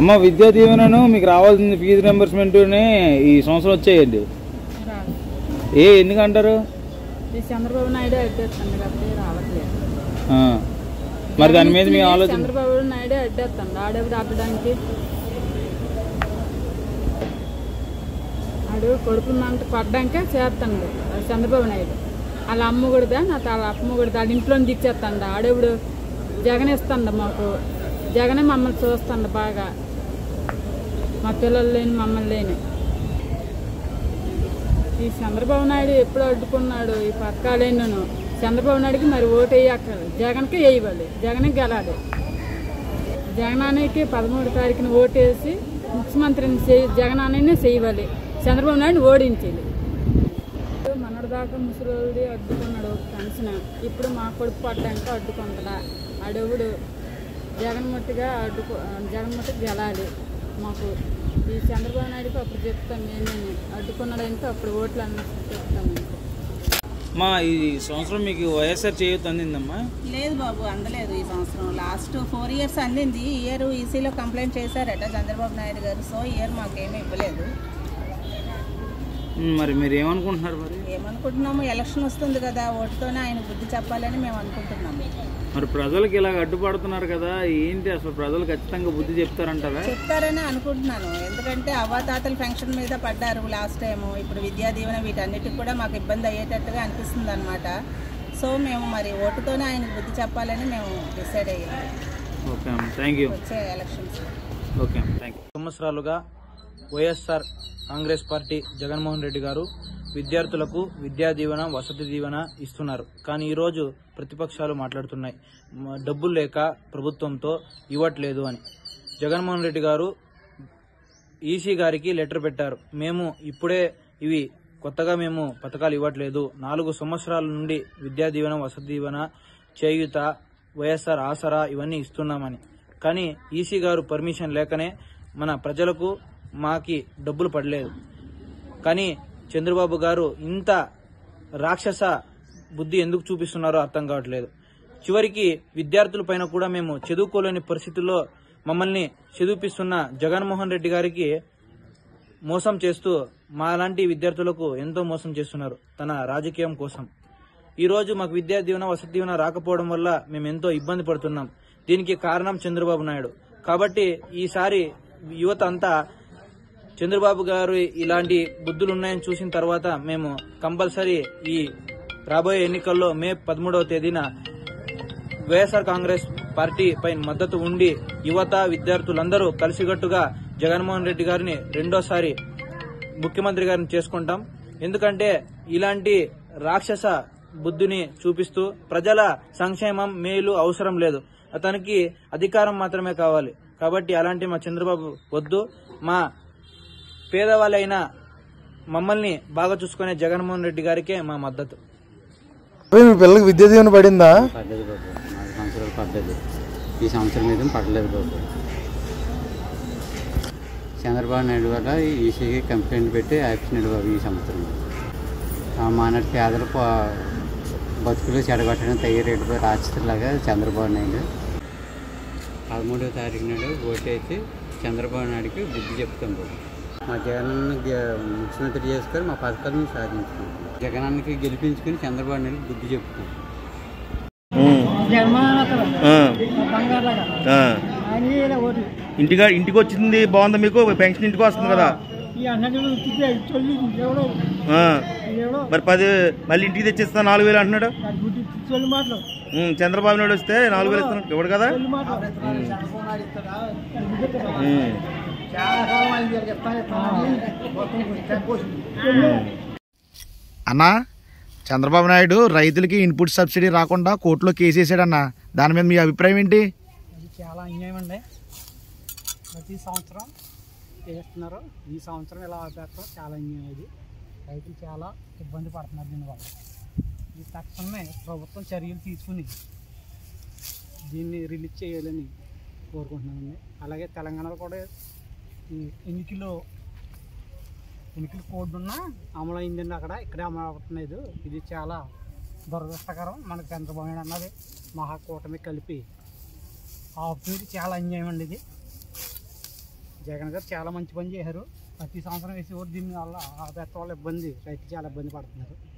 అమ్మ విద్యా దీవెనను మీకు రావాల్సిన ఫీజు రియంబర్స్మెంట్ ఈ సంవత్సరం వచ్చేయండి. ఏ ఎందుకంటారు చంద్రబాబు నాయుడు అడ్డేస్తాడు కాబట్టి రావట్లేదు. మరి దాని మీద మీ ఆలోచన? చంద్రబాబు నాయుడు అడ్డేస్తాడు ఆడెవడు అడ్డడానికి ఆడు కొడుకు మంట పడ్డాక చేస్తాడు అది చంద్రబాబు నాయుడు. వాళ్ళ అమ్మ కూడా నా వాళ్ళ అమ్మ కూడా వాళ్ళ ఇంట్లో దిక్చేస్తాడు ఆడెవడు జగన్ ఇస్తాడు మాకు. జగనే మమ్మల్ని చూస్తాడు బాగా. మా పిల్లలు లేని మమ్మల్ని లేని. ఈ చంద్రబాబు నాయుడు ఎప్పుడు అడ్డుకున్నాడు ఈ పథకాలేను చంద్రబాబు నాయుడుకి మరి ఓటు వేయక్కర్లేదు. జగన్కి వేయవాలి. జగన్కి గెలాలి. జగనానికి పదమూడు తారీఖున ఓటు వేసి ముఖ్యమంత్రిని చేయి జగనాన్ని చేయవాలి. చంద్రబాబు నాయుడు ఓడించాలి మనదాకా ముసలి అడ్డుకున్నాడు పెన్షన్. ఇప్పుడు మా కొడుకు పడ్డానికి అడ్డుకుంటడా అడవుడు జగన్ముట్టిగా అడ్డుకు జగన్ముట్టికి గెలాలి. మాకు ఈ చంద్రబాబు నాయుడుకి అప్పుడు చెప్తాం నేనేమి అడ్డుకున్నాడంటే అప్పుడు ఓట్లు అన్నీ చెప్తాం మా ఈ సంవత్సరం మీకు వైఎస్ఆర్ చేయొద్దు అందిందమ్మా? లేదు బాబు అందలేదు ఈ సంవత్సరం. లాస్ట్ ఫోర్ ఇయర్స్ అందింది. ఈ ఇయర్ ఈసీలో కంప్లైంట్ చేశారట చంద్రబాబు నాయుడు గారు. సో ఈ ఇయర్ మాకేమీ ఇవ్వలేదు. మరి మీరు ఏమనుకుంటున్నారు మరి? ఏమనుకుంటున్నాము ఎలక్షన్ వస్తుంది కదా ఓటుతోనే ఆయన బుద్ధి చెప్పాలని మేము అనుకుంటున్నాము. మరి ప్రజలకు ఇలా అడ్డుపడుతున్నారు కదా ఏంటి అసలు ప్రజలు ఖచ్చితంగా బుద్ధి చెప్తారంటారా? చెప్తారని అనుకుంటున్నాను. ఎందుకంటే అవ్వాతాతల ఫంక్షన్ మీద పడ్డారు లాస్ట్ టైం ఇప్పుడు విద్యా దీవెన వీటన్నిటికి కూడా మాకు ఇబ్బంది అయ్యేటట్టుగా అనిపిస్తుంది అనమాట సో మేము మరి ఓటుతోనే ఆయనకు బుద్ధి చెప్పాలని మేము డిసైడ్ అయ్యాము ఓకే థ్యాంక్ యూ. వచ్చే ఎలక్షన్స్. Okay thank you. సంవత్సరాలుగా వైఎస్ఆర్ కాంగ్రెస్ పార్టీ జగన్మోహన్ రెడ్డి గారు విద్యార్థులకు విద్యా దీవెన వసతి దీవెన ఇస్తున్నారు. కానీ ఈరోజు ప్రతిపక్షాలు మాట్లాడుతున్నాయి. డబ్బులు లేక ప్రభుత్వంతో ఇవ్వట్లేదు అని. జగన్మోహన్ రెడ్డి గారు ఈసీ గారికి లెటర్ పెట్టారు. మేము ఇప్పుడే ఇవి కొత్తగా మేము పథకాలు ఇవ్వట్లేదు. నాలుగు సంవత్సరాల నుండి విద్యా దీవెన వసతి దీవెన చేయుత వైఎస్ఆర్ ఆసరా ఇవన్నీ ఇస్తున్నామని. కానీ ఈసీ గారు పర్మిషన్ లేకనే మన ప్రజలకు మాకి డబ్బులు పడలేదు. కానీ చంద్రబాబు గారు ఇంత రాక్షస బుద్ధి ఎందుకు చూపిస్తున్నారో అర్థం కావట్లేదు. చివరికి విద్యార్థుల పైన కూడా మేము చదువుకోలేని పరిస్థితుల్లో మమ్మల్ని చదివిపిస్తున్న జగన్మోహన్ రెడ్డి గారికి మోసం చేస్తూ మాలాంటి విద్యార్థులకు ఎంతో మోసం చేస్తున్నారు తన రాజకీయం కోసం. ఈరోజు మాకు విద్యా దీవెన వసతి దీవెన రాకపోవడం వల్ల మేము ఎంతో ఇబ్బంది పడుతున్నాం. దీనికి కారణం చంద్రబాబు నాయుడు. కాబట్టి ఈసారి యువత అంతా చంద్రబాబు గారు ఇలాంటి బుద్ధులు ఉన్నాయని చూసిన తర్వాత మేము కంపల్సరీ ఈ రాబోయే ఎన్నికల్లో మే పదమూడవ తేదీన వైఎస్ఆర్ కాంగ్రెస్ పార్టీ పై మద్దతు ఉండి యువత విద్యార్థులందరూ కలిసికట్టుగా జగన్మోహన్ రెడ్డి గారిని రెండోసారి ముఖ్యమంత్రి గారిని చేసుకుంటాం. ఎందుకంటే ఇలాంటి రాక్షస బుద్ధిని చూపిస్తూ ప్రజల సంక్షేమం మేలు అవసరం లేదు. అతనికి అధికారం మాత్రమే కావాలి. కాబట్టి అలాంటి మా చంద్రబాబు వద్దు. మా పేదవాళ్ళైన మమ్మల్ని బాగా చూసుకునే జగన్మోహన్ రెడ్డి గారికే మా మద్దతు. అవి మీ పిల్లలకి విద్యా దీవెన పడిందా? పడ్డది బాబు. నాలుగు సంవత్సరాలు పడ్డది ఈ సంవత్సరం మీద పడలేదు బాబు. చంద్రబాబు నాయుడు వల్ల ఈసీకి కంప్లైంట్ పెట్టి ఆపినాడు బాబు ఈ సంవత్సరం ఆ మానటి పేదలు బతుకులు చెడగొట్టడం తయారేటు రాక్షసులాగా చంద్రబాబు నాయుడు. పదమూడవ తారీఖు నాడు ఓటేసి చంద్రబాబు నాయుడుకి బుద్ధి చెప్తాం బాబు. మా జగనన్న గె- ముఖ్యమంత్రి చేసుకొని మా పథకాలను సాధించుకుంటాం జగనానికి గెలిపించుకుని చంద్రబాబు నాయుడు బుద్ధి చెప్తాం ఇంటిగా ఇంటికి వచ్చింది బాగుందా మీకు? పెన్షన్ ఇంటికి వస్తుంది కదా. మరి పది మళ్ళీ ఇంటికి తెచ్చిస్తా నాలుగు వేలు అంటున్నాడు. చంద్రబాబు నాయుడు వస్తే నాలుగు వేలు ఇస్తున్నాడు ఇవ్వడు కదా. అన్నా చంద్రబాబు నాయుడు రైతులకి ఇన్పుట్ సబ్సిడీ రాకుండా కోర్టులో కేసు వేసాడన్న దాని మీద మీ అభిప్రాయం ఏంటి? చాలా అన్యాయం అండి. ప్రతి సంవత్సరం చేస్తున్నారు. ఈ సంవత్సరం ఇలా ఆపేస్తాం చాలా అన్యాయం ఇది. రైతులు చాలా ఇబ్బంది పడుతున్నారు దీనివల్ల ఈ తక్షణమే ప్రభుత్వం చర్యలు తీసుకుని దీన్ని రిలీజ్ చేయాలని కోరుకుంటున్నానండి అలాగే తెలంగాణలో కూడా ఎన్నికలు ఎన్నికల కోడ్ ఉన్నా అమలు అక్కడ. ఇక్కడే అమలు ఇది చాలా దురదృష్టకరం. మనకు చంద్రబాబు నాయుడు అన్నది మహాకూటమి కలిపి ఆపుతుంది చాలా అన్యాయం అండి ఇది. జగన్ గారు చాలా మంచి పని చేశారు. ప్రతి సంవత్సరం వేసేవారు దీని వల్ల పెద్ద వాళ్ళ ఇబ్బంది రైతు చాలా ఇబ్బంది పడుతున్నారు.